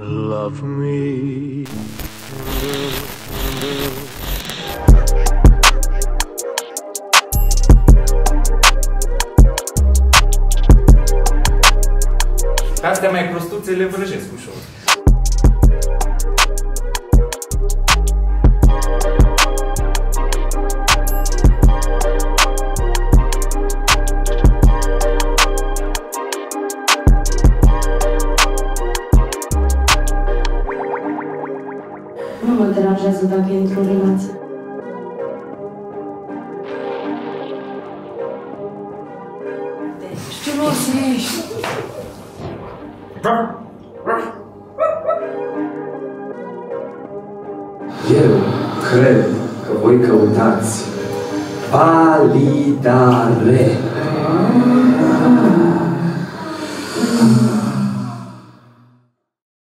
love me. Pe astea mai prostuțe le vrăjesc ușor. Nu mă deranjează dacă intru în relație. Deci, ce rost ești? Eu cred că voi căutați validare.